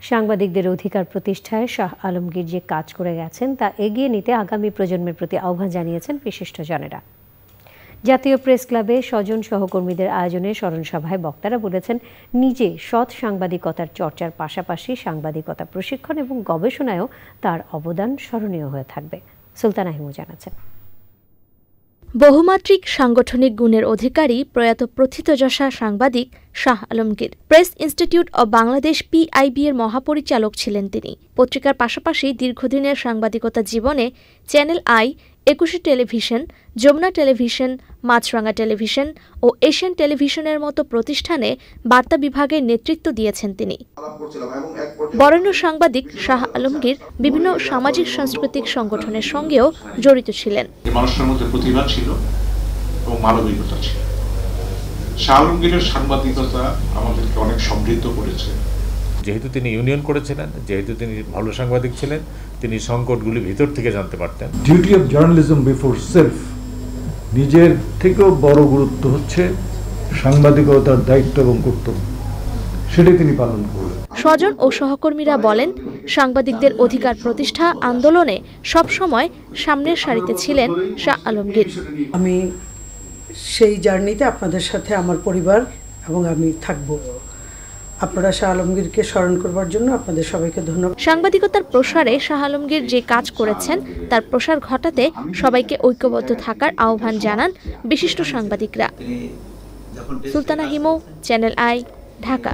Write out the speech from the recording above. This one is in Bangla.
সাংবাদিকদের অধিকার প্রতিষ্ঠায় শাহ আলমগীর যে কাজ করে গেছেন তা এগিয়ে নিতে আগামী প্রজন্মের প্রতি আহ্বান জানিয়েছেন বিশিষ্টজনেরা। জাতীয় প্রেস ক্লাবে স্বজন সহকর্মীদের আয়োজনে স্মরণ সভায় বক্তারা বলেছেন, নিজে সৎ সাংবাদিকতার চর্চার পাশাপাশি সাংবাদিকতা প্রশিক্ষণ এবং গবেষণায়ও তার অবদান স্মরণীয় হয়ে থাকবে। সুলতানা হিমু জানাচ্ছেন। বহুমাত্রিক সাংগঠনিক গুণের অধিকারী প্রয়াত প্রথিতযশা সাংবাদিক Shah Alamgir. Press Institute of Bangladesh PIB এর মহাপরিচালক ছিলেন তিনি। পত্রিকার পাশাপাশি দীর্ঘদিনের সাংবাদিকতা জীবনে Channel I Ekushey Television Jamuna Television Maasranga Television O Asian টেলিভিশনের মতো প্রতিষ্ঠানে বার্তা বিভাগের নেতৃত্ব দিয়েছেন তিনি। বরেণ্য সাংবাদিক শাহ আলমগীর বিভিন্ন সামাজিক সাংস্কৃতিক সংগঠনের সঙ্গেও জড়িত ছিলেন। মানুষের মধ্যে প্রতিভা ছিল এবং মানবিকতা ছিল। শাহ আলমগীরের সাংবাদিকতা আমাদেরকে অনেক সমৃদ্ধ করেছে। যেহেতু তিনি ইউনিয়ন করেছিলেন যেহেতু তিনি ভালো সাংবাদিক ছিলেন তিনি সংকটগুলি ভিতর থেকে জানতে পারতেন। Duty of journalism before self নিজের থেকেও বড় গুরুত্ব হচ্ছে সাংবাদিকতার দায়িত্ব এবং কর্তব্য। সেটাই তিনি পালন করলেন। স্বজন ও সহকর্মীরা বলেন সাংবাদিকদের অধিকার প্রতিষ্ঠা আন্দোলনে সবসময় সামনের সারিতে ছিলেন শাহ আলমগীর। আমি সেই জার্নিতে আপনাদের সাথে আমার পরিবার এবং আমি থাকব। আপনারা শাহ আলমগীরকে স্মরণ করবার জন্য আপনাদের সবাইকে ধন্যবাদ। সাংবাদিকতার প্রসারে শাহ আলমগীর যে কাজ করেছেন তার প্রসার ঘটাতে সবাইকে ঐক্যবদ্ধ থাকার আহ্বান জানান বিশিষ্ট সাংবাদিকরা। Sultana Himo Channel I Dhaka.